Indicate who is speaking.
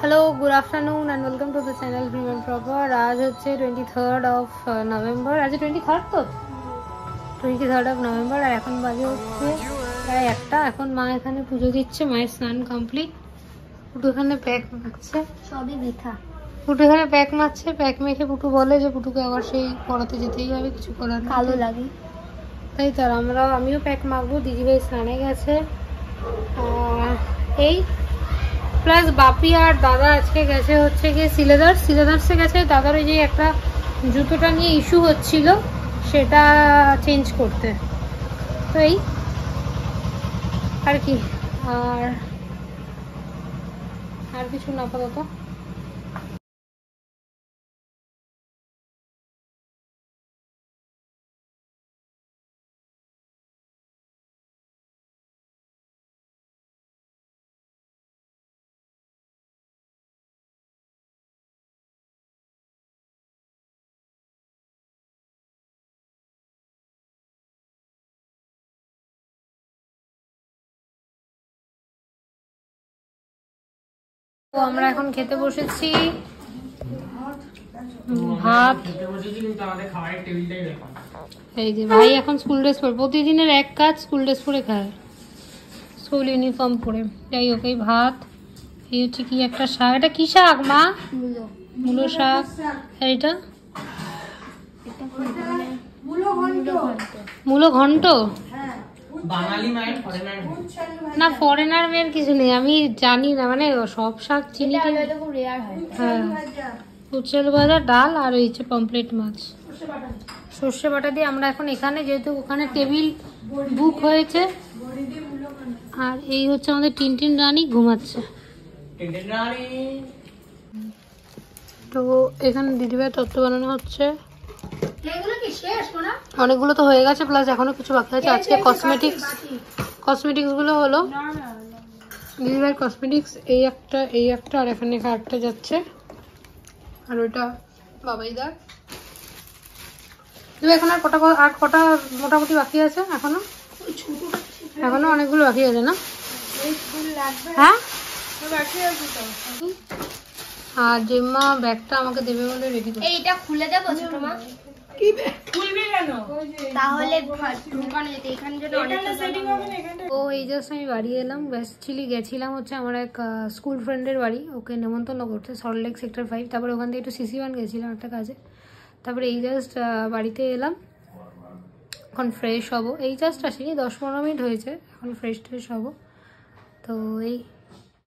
Speaker 1: Hello good afternoon and welcome to the channel and proper আজ হচ্ছে twenty third of November আজ twenty third তো? Twenty third of November আর এখন বাজে হচ্ছে প্রায় একটা। এখন মা এখানে পুজো দিচ্ছে মায়ের স্নান কমপ্লিট পুটু এখানে প্যাক মাখছে।
Speaker 2: সবই বৃথা।
Speaker 1: পুটু এখানে প্যাক মারছে প্যাক মেখে পুটু বলে যে পুটুকে আবার সেই পড়াতে যেতেই হবে কিছু করার
Speaker 2: ভালো লাগে।
Speaker 1: তাই তো আমরা আমিও প্যাক মাখবো দিদিভাই স্নানে গেছে। আর এই প্লাস বাপি আর দাদা আজকে গেছে হচ্ছে গিয়ে সিলেদার সিলেদার্সে গেছে, দাদার ওই যে একটা জুতোটা নিয়ে ইস্যু হচ্ছিল, সেটা চেঞ্জ করতে। তো এই আর কি, আর আর কিছু না আপাতত। তো আমরা এখন খেতে বসেছি। ভাত। এই যে ভাই এখন স্কুল ড্রেস পরে প্রতিদিনের এক কাজ স্কুল ড্রেস পরে খায়। স্কুল ইউনিফর্ম পরে। যাই হোক এই ভাত এই হচ্ছে কি একটা শাক? এটা কি শাক মা?
Speaker 2: মূলো।
Speaker 1: শাক। আর এটা?
Speaker 2: মূলো ঘন্ট?
Speaker 3: বাঙালি মায়ের ফরেনার
Speaker 1: না ফরেনার মেয়ের কিছু নেই আমি জানি না মানে সব শাক চিনি
Speaker 2: হয়।
Speaker 1: উচ্ছেল ভাজা। ডাল আর ওই হচ্ছে পমপ্লেট মাছ। সর্ষে বাটা। দিয়ে আমরা এখন এখানে যেহেতু ওখানে টেবিল বুক হয়েছে আর এই হচ্ছে আমাদের টিনটিন রানী ঘুমাচ্ছে। তো এখানে দিদিভাই তত্ত্ব বানানো হচ্ছে। অনেকগুলো তো হয়ে গেছে প্লাস এখনও কিছু বাকি আছে। আজকে কসমেটিক্স কসমেটিক্সগুলো হলো দিদিভাই কসমেটিক্স এই একটা এই একটা আর এখানে একটা যাচ্ছে। আর ওইটা বাবাইদার দিদি এখন আর কটা আর কটা মোটামুটি বাকি আছে এখনও? এখনও অনেকগুলো বাকি আছে না? হ্যাঁ? আর জেম্মা ব্যাগটা আমাকে দেবে বলে রেডি করে
Speaker 2: এইটা খুলে দেবো ছোট মা? তাহলে ভা- ঢুকানো যেত এখানে যেন অনেকটা
Speaker 1: ও এই জাস্ট আমি বাড়ি এলাম বেসিক্যালি গেছিলাম হচ্ছে আমার এক স্কুল ফ্রেন্ডের বাড়ি ওকে নেমন্তন্ন করতে সল্টলেক সেক্টর ফাইভ তারপরে ওখান থেকে একটু সিসি ওয়ান গেছিলাম একটা কাজে। তারপরে এই জাস্ট বাড়িতে এলাম। এখন ফ্রেশ হব। এই জাস্ট আসিনি দশ পনেরো মিনিট হয়েছে এখন ফ্রেশ ট্রেশ হব। তো এই